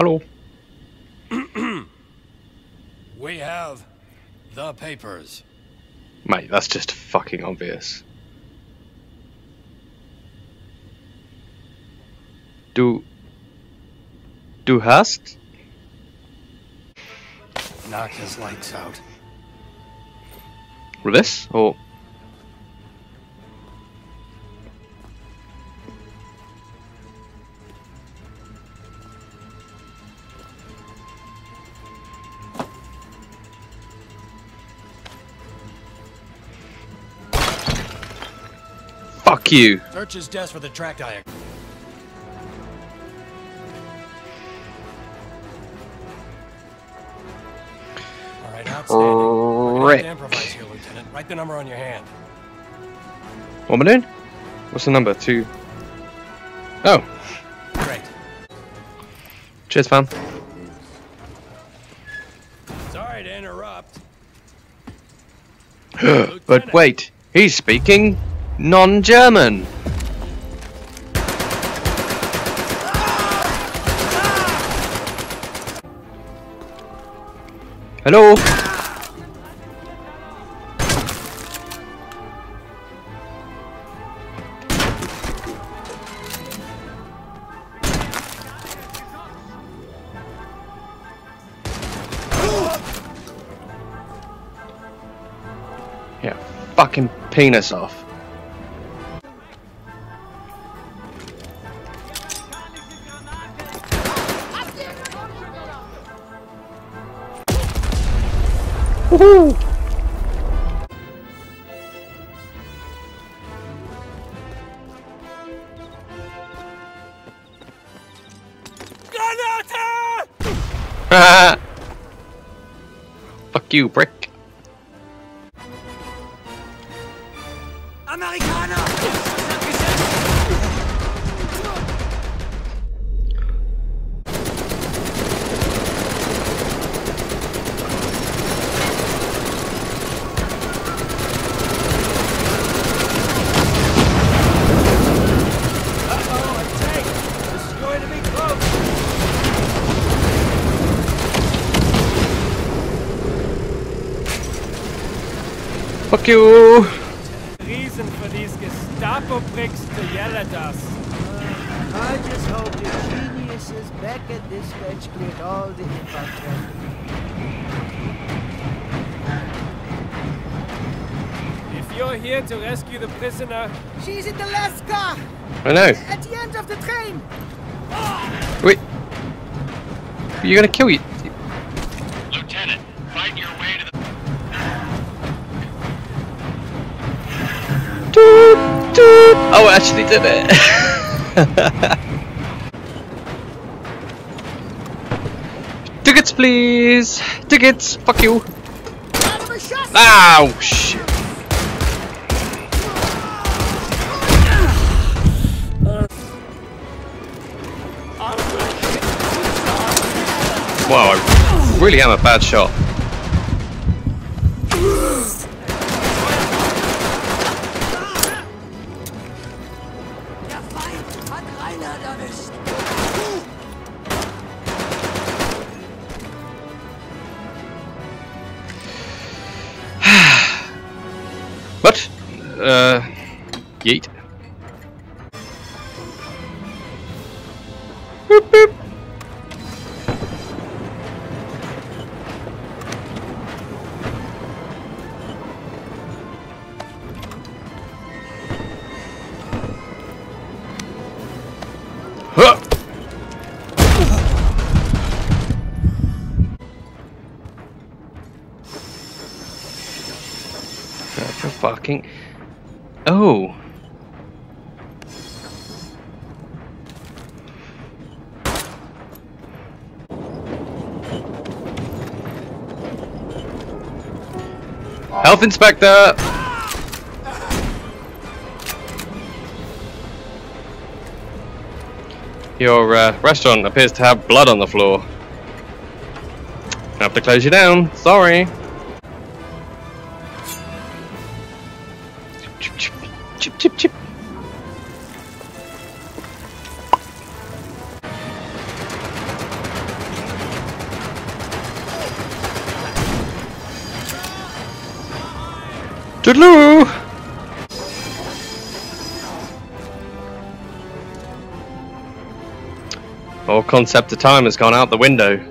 Hallo. We have the papers. Mate, that's just fucking obvious. Du... Du hast? Knock his lights out. With This? Or... Fuck you! Search his desk for the track diagram. All right, outstanding. We're gonna have Rick. improvise here, Lieutenant. Write the number on your hand. What am I doing? What's the number? Two... Oh, Great. cheers fam. Sorry to interrupt. but wait, he's speaking non-German. Hello? Yeah, fucking penis off. Woohoo! Fuck you, brick. Uh-oh, a tank! This is going to be close! Fuck you! Reason for these Gestapo pricks to yell at us. I just hope the geniuses back at dispatch cleared all the inbound traffic. If you're here to rescue the prisoner, She's in the last car! I know. At the end of the train! Wait. You're gonna kill you. Oh, I actually did it. Tickets, please. Tickets. Fuck you. Ow, shit. Wow, I really am a bad shot. What? Uh, yeet. Boop, boop. Fucking. Oh. Health inspector. Your uh, restaurant appears to have blood on the floor. Have to close you down. Sorry. Toodaloo! All concept of time has gone out the window.